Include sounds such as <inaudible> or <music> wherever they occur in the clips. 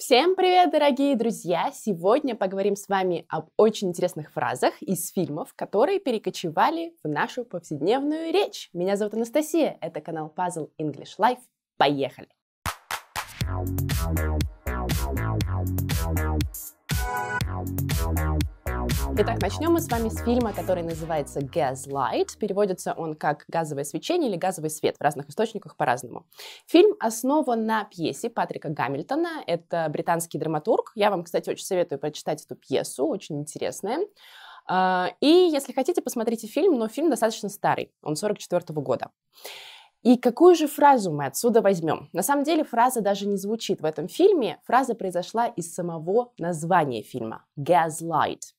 Всем привет, дорогие друзья! Сегодня поговорим с вами об очень интересных фразах из фильмов, которые перекочевали в нашу повседневную речь. Меня зовут Анастасия, это канал Puzzle English Life. Поехали! Итак, начнем мы с вами с фильма, который называется Gaslight. Переводится он как «газовое свечение» или «газовый свет» в разных источниках по-разному. Фильм основан на пьесе Патрика Гамильтона. Это британский драматург. Я вам, кстати, очень советую прочитать эту пьесу, очень интересная. А, и если хотите, посмотрите фильм, но фильм достаточно старый, он 44 -го года. И какую же фразу мы отсюда возьмем? На самом деле фраза даже не звучит в этом фильме, фраза произошла из самого названия фильма – «Gaslight».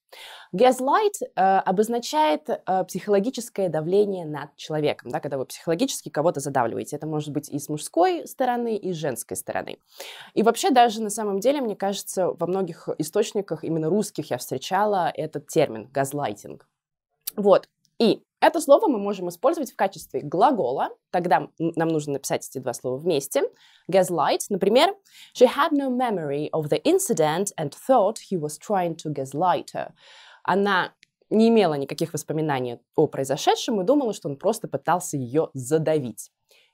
Gaslight э, обозначает э, психологическое давление над человеком, да, когда вы психологически кого-то задавливаете. Это может быть и с мужской стороны, и с женской стороны. И вообще даже на самом деле, мне кажется, во многих источниках, именно русских, я встречала этот термин газлайтинг. Вот. И это слово мы можем использовать в качестве глагола. Тогда нам нужно написать эти два слова вместе. Gaslight, например, she had no memory of the incident and thought he was trying to gaslight her. Она не имела никаких воспоминаний о произошедшем и думала, что он просто пытался ее задавить.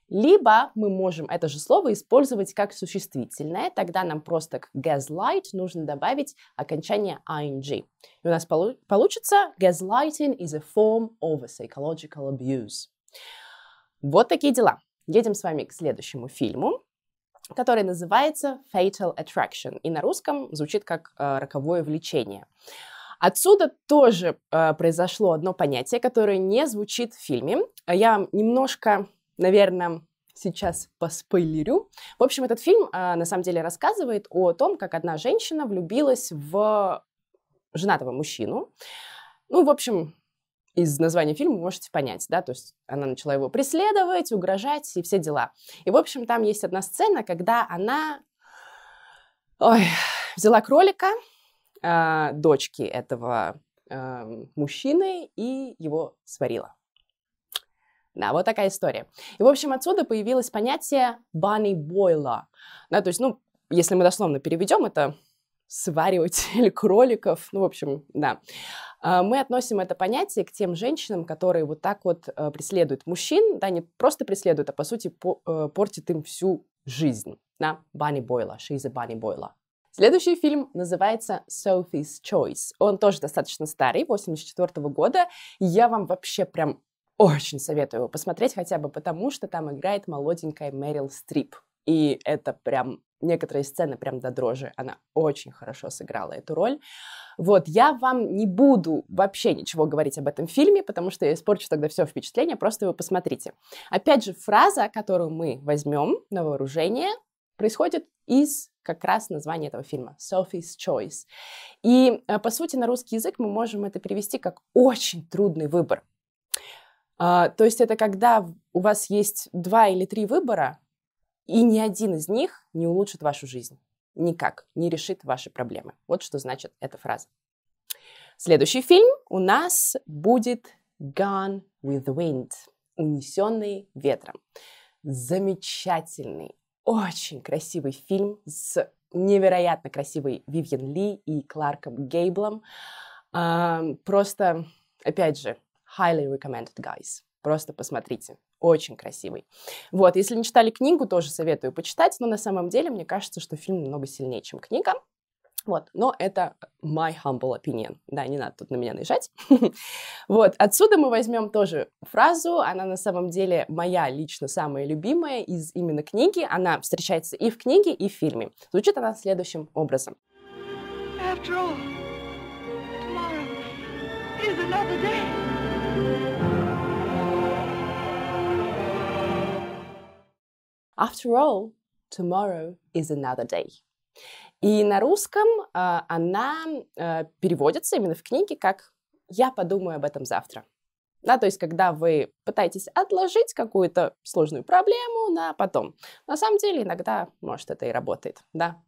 Либо мы можем это же слово использовать как существительное, тогда нам просто к gaslight нужно добавить окончание ing. И у нас полу- получится gaslighting is a form of a psychological abuse. Вот такие дела. Едем с вами к следующему фильму, который называется Fatal Attraction. И на русском звучит как э, роковое влечение. Отсюда тоже э, произошло одно понятие, которое не звучит в фильме. Я немножко наверное, сейчас поспойлерю. В общем, этот фильм а, на самом деле рассказывает о том, как одна женщина влюбилась в женатого мужчину. Ну, в общем, из названия фильма вы можете понять, да, то есть она начала его преследовать, угрожать и все дела. И, в общем, там есть одна сцена, когда она ой, взяла кролика, э, дочки этого э, мужчины, и его сварила. Да, вот такая история. И, в общем, отсюда появилось понятие bunny boiler. Да, то есть, ну, если мы дословно переведем, это свариватель <laughs> кроликов, ну, в общем, да. А, мы относим это понятие к тем женщинам, которые вот так вот э, преследуют мужчин, да, не просто преследуют, а по сути э, портят им всю жизнь, да, Bunny Boiler, she's a Bunny Boiler. Следующий фильм называется Sophie's Choice. Он тоже достаточно старый, 84 -го года. Я вам вообще прям очень советую его посмотреть, хотя бы потому, что там играет молоденькая Мэрил Стрип. И это прям некоторые сцены прям до дрожи. Она очень хорошо сыграла эту роль. Вот, я вам не буду вообще ничего говорить об этом фильме, потому что я испорчу тогда все впечатление, просто его посмотрите. Опять же, фраза, которую мы возьмем на вооружение, происходит из как раз названия этого фильма Sophie's Choice. И, э, по сути, на русский язык мы можем это перевести как «очень трудный выбор». А, то есть это когда у вас есть два или три выбора, и ни один из них не улучшит вашу жизнь. Никак не решит ваши проблемы. Вот что значит эта фраза. Следующий фильм у нас будет Gone with the Wind. Унесенный ветром. Замечательный, очень красивый фильм с невероятно красивой Вивьен Ли и Кларком Гейблом. Просто, опять же, highly recommended, guys. Просто посмотрите. Очень красивый. Вот, если не читали книгу, тоже советую почитать, но на самом деле мне кажется, что фильм намного сильнее, чем книга. Вот, но это my humble opinion. Да, не надо тут на меня наезжать. <laughs> вот, отсюда мы возьмем тоже фразу, она на самом деле моя лично самая любимая из именно книги. Она встречается и в книге, и в фильме. Звучит она следующим образом. After all, tomorrow is another day. After all, tomorrow is another day. И на русском э, она э, переводится именно в книге как «я подумаю об этом завтра». Да, то есть, когда вы пытаетесь отложить какую-то сложную проблему на потом. На самом деле, иногда, может, это и работает, да.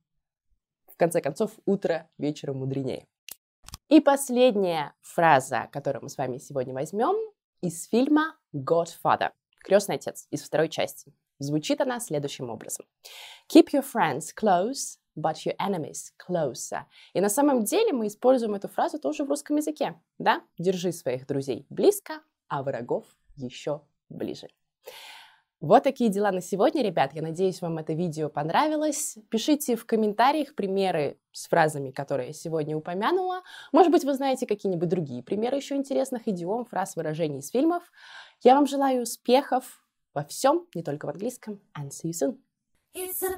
В конце концов, утро вечером мудренее. И последняя фраза, которую мы с вами сегодня возьмем, из фильма Godfather. Крестный отец из второй части. Звучит она следующим образом. Keep your friends close, but your enemies closer. И на самом деле мы используем эту фразу тоже в русском языке. Да? Держи своих друзей близко, а врагов еще ближе. Вот такие дела на сегодня, ребят. Я надеюсь, вам это видео понравилось. Пишите в комментариях примеры с фразами, которые я сегодня упомянула. Может быть, вы знаете какие-нибудь другие примеры еще интересных идиом, фраз, выражений из фильмов. Я вам желаю успехов во всем, не только в английском. And see you soon. It's a